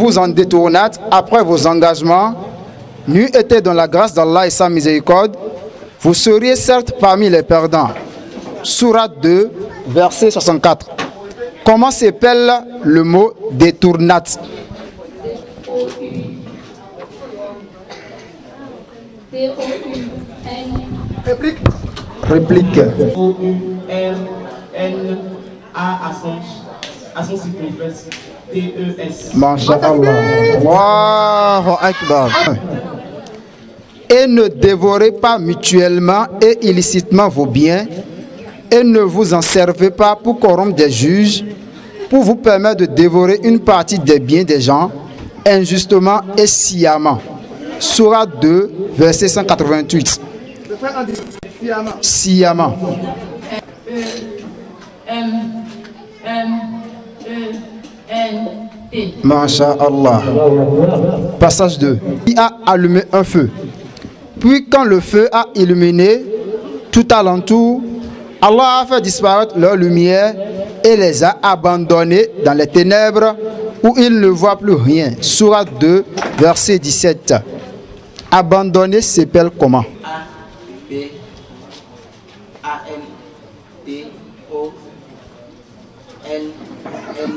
vous en détournâtes après vos engagements, n'eût été dans la grâce d'Allah et sa miséricorde, vous seriez certes parmi les perdants. Surat 2, verset 64. Comment s'appelle le mot détournate Réplique. Réplique. O-U-R-N-A à son, à son circonflexe. T-E-S. Masha'Allah. Allahu Akbar. Et ne dévorez pas mutuellement et illicitement vos biens, et ne vous en servez pas pour corrompre des juges, pour vous permettre de dévorer une partie des biens des gens, injustement et sciemment. Surat 2, verset 188. Le frère Andy. Sciemment. M-M-E-N-T. Masha'Allah. Passage 2. Qui a allumé un feu? Puis quand le feu a illuminé tout alentour, Allah a fait disparaître leur lumière et les a abandonnés dans les ténèbres où ils ne voient plus rien. Surat 2, verset 17. Abandonner s'appelle comment? A B A N D O N N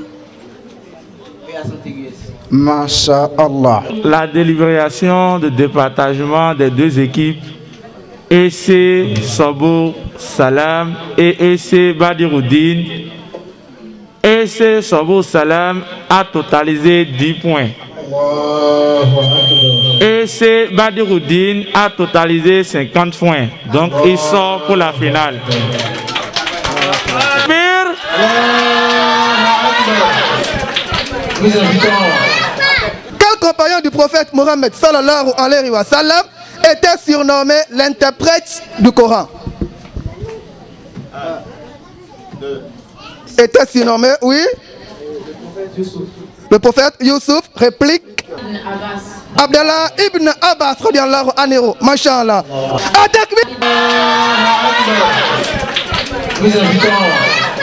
Aigu. Masha'Allah. la délibération de départagement des deux équipes EC Sobo Salam et EC Badiroudine. EC Sobo Salam a totalisé 10 points. EC Badiroudine a totalisé 50 points. Donc il sort pour la finale. Quel compagnon du prophète Mohammed sallallahu alayhi wa sallam était surnommé l'interprète du Coran. Était surnommé, oui. Le prophète Youssouf réplique. Abdallah ibn Abbas radiallahu anhu, mashallah.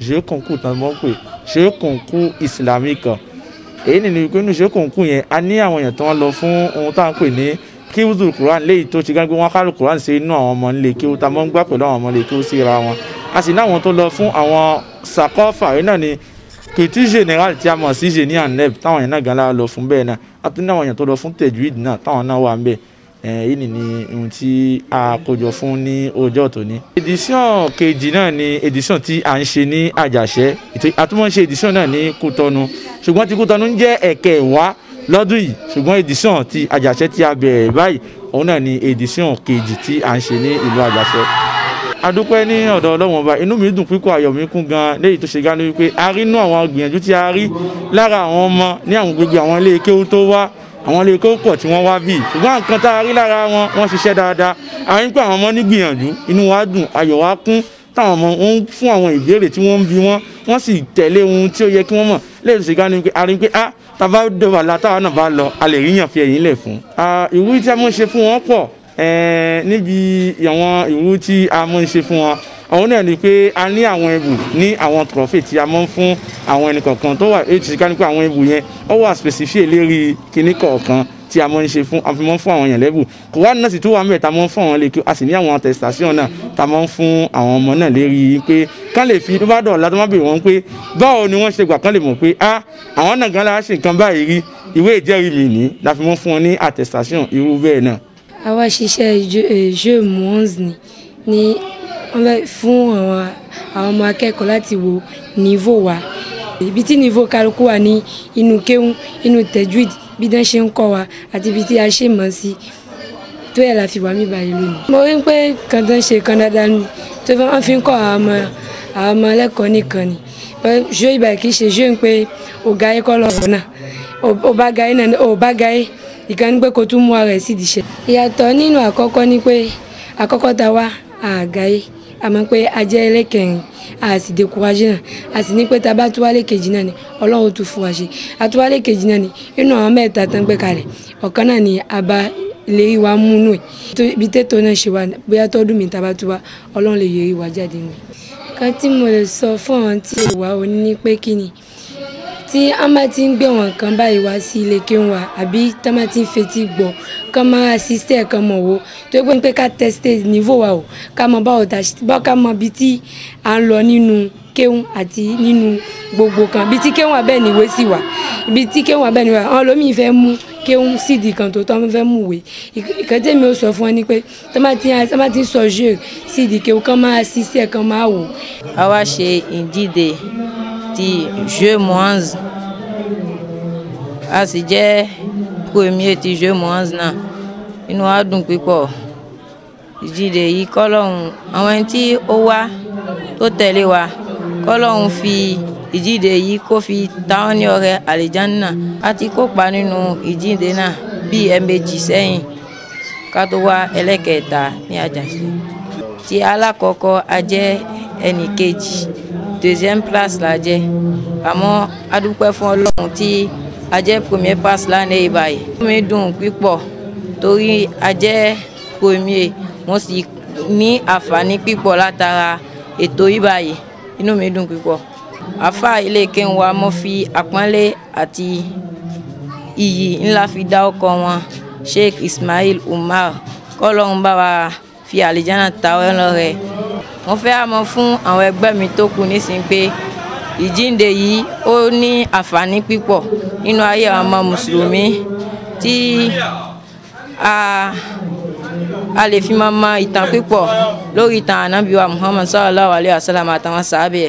jeu concours tán mọ́ pé jeu concours islamique èyí nínú ìpín inú jeu concours yẹn a ní àwọn èèyàn tó wọ́n lọ fún ohun tá à ń pè ní kíwùdù quran léyìí tó ti gbàgbé wọn kálù quran sí inú àwọn ọmọ nílé kíwù tá a máa ń gbà pẹ̀lú àwọn ọmọ nílé kíwù síra wọn. A sì ní àwọn tó lọ fún àwọn sakọ́fà yìí náà ni kìtì general tí a mọ̀ sí geni aneb táwọn yẹn náà gan la lọ fún bẹ́ẹ̀ náà. A tún ní àwọn èèyàn tó lọ fún tẹ̀júìd náà táwọn náà wà ń bẹ̀ èyí ni ohun tí a kójọ fún ní ọjọ́ tòní. edition kejì náà ni edition tí a ń ṣe ní àjàṣẹ́ ètò àtúmọ̀ ṣe edition náà ní kútọ́nu ṣùgbọ́n tí kútọ́nu ń jẹ́ ẹ̀kẹ́ wá lọ́dún yìí. Ṣùgbọ́n edition ti àjàṣẹ́ tí a bẹ̀rẹ̀ báyìí òun náà ni edition kejì tí a ń ṣe ní ìlú àjàṣẹ́ adúpẹ́ ní ọ̀dọ̀ ọlọ́wọ́n ọba. Inú mi dùn pípọ̀ ayọ̀ mi kún gan léyìí tó ṣe gánú wípé a rí inú àwọn gbìyànjú tí a rí lára àwọn ọmọ ní àwọn gbogbo àwọn ilé kéwú tó wá àwọn ilé pọ̀ tí wọ́n wá bì. Ṣùgbọ́n nǹkan tá a rí lára wọn wọ́n ṣiṣẹ́ dáadáa. Àwọn nípa àwọn ọmọ ní gbìyànjú inú wa dùn ayọ̀ wa kún. Táwọn ọmọ wọn ń fún àwọn ìbéèrè tí wọ́n ń bi wọ́n wọ́n sì tẹ̀lé ohun tí ó yẹ kí wọ́n mọ̀. Léyìí tó ṣe gánú wípé a rí pé ah tàbá dọ̀bà látàwọn náà bá lọ a lè ríyàn fi ẹ̀yìn lẹ̀ fún. ìwúrí tí a mọ̀ ṣe fún wọn pọ̀. Níbi àwọn ìwúrí tí a mọ̀ ṣe fún wọn àwọn náà ni pé a ní àwọn ẹbù ní àwọn trọfẹ tí a mọ fún àwọn ẹnì kọ̀ọ̀kan tó wà èyí tí ká ní pé àwọn ẹbù yẹn ó wà specific lérí kinní kọ̀ọ̀kan tí a mọ ń ṣe fún a fi mọ fún àwọn èèyàn lẹ́bù kò wá náà sì tún wà mẹ́ta mọ fún àwọn lèkì a sì ní àwọn attestation náà tá a mọ fún àwọn ọmọ náà lérí pé kán lè fi tó bá dọ̀ látọ́ má bèèrè wọn pé báwo ni wọ́n ṣe gbà kán lè mọ̀ pé ah àwọn náà gan la ṣe nǹkan báyìí rí ìwé ìjẹ́rìí mi ní la fi mọ fún wọn ní attestation irú bẹ́ẹ̀ náà. àwa ṣiṣẹ́ jeu mons ni fún àwọn àwọn ọmọ akẹ́kọ̀ọ́ láti wo nívo wa. Ibi tí nívo kálukú wà ní inú kéwú inú tẹ̀júìd bí dán ṣe ń kọ́ wa àti ibi tí a ṣe mọ̀ sí. Tó yẹ la fi wà mí báyìí lónìí. mo rí pé kan tó ń ṣe kan dáadáa ni. Tó fi wọ́n fi ń kọ́ àwọn ọmọ àwọn ọmọ ẹlẹ́kọ̀ọ́ nìkan ni. Ṣó ìgbà kì ṣe ṣó ń pé ọ̀gá náà? Bá ga ẹ náà ò bá ga ẹ ìkan ní pé kó tún mú ara ẹ̀ sídìí iṣẹ́. ìyàtọ̀ nínú àkọ́kọ́ ni pé àkọ́kọ́ ta wá àga ẹ àmọ́ pé a jẹ́ ẹlẹ́kẹrin a sì découragé náà a sì ní pé tá a bá tún wálé kejì náà ni ọlọ́run tún fún wa ṣe. A tún wálé kejì náà ni inú àwọn mẹ́ta tán gbé kalẹ̀. Ọ̀kan náà ni a bá ìlérí wa múnú ẹ̀. Ibi tètò náà ṣe wà bóyá tọ́dún mi tá a bá tún wá ọlọ́run lè yẹrí wa jáde nù. kan tí mo lè sọ fún àwọn tí ò wá pé kí ni tí a máa ti ń gbé wọn kan báyìí wá sí ilé kí n wà àbí tá a máa ti ń fetí gbọ́ kán máa assisté kán mọ̀ wo tó yẹ pé ká tẹ́sítẹ́ nífò wa o ká mọ báwo ta bá ká mọ ibi tí à ń lọ nínú kéwùn àti nínú gbogbo kan. Ibi tí kéwùn abẹ́ níwé sì wà ibi tí kéwùn abẹ́ níwé àwọn olómìn fẹ́ mú kéwùn sídìí kan tó tọ́ fẹ́ mú wé ìkẹ́tẹ́ mi ò sọ fún ẹ ni pé a máa ti sọ jù sídìí kéwùn kán máa assisté kán máa wò. a wá ṣe ìdíje ti jeu moise a sì jẹ́ premier ti jeu moise náà. Inú wa dùn púpọ̀. Ìdíje yìí kọ́lọ́hún àwọn ẹni tí ó wá tó tẹ̀lé wa kọ́lọ́hún fi ìdíje yìí kó fi táwọn ní ọrẹ àlìjánná a ti kópa nínú ìdíje náà bíi ẹ̀ẹ̀mejì sẹ́yìn ká tó wá ẹlẹ́kẹ̀ẹ́ta ní àjàṣe ti alákọ̀ọ́kọ́ a ẹnì kejì deuxième place la jẹ́ àmọ́ a dúpẹ́ fún ọlọ́run tí a jẹ́ premier pass lánàá ìbàyí. inú mi dùn pípọ̀ torí a jẹ́ premier mo sì ní àǹfààní pípọ̀ látara ètò ìbàyí inú mi dùn pípọ̀. àfa ilé kéwà mo fi àpọ́nlé àti iyì ńlá fi dá ọkọ wọn sheikh ismail umar kọ́lọ́run bá wa fi àlìjáná ta ọ́ lọ́rẹ mo fẹ́ àmọ́ fún àwọn ẹgbẹ́ mi tó kù nísìnyí pé ìjínde yìí ó ní àǹfààní pípọ̀ nínú ayé àwọn ọmọ mùsùlùmí tí a a lè fi máa mọ ìtàn pípọ̀ lórí ìtàn ànábìwá muhammad sallallahu alayhi wa sallam àtàwọn sàábẹ̀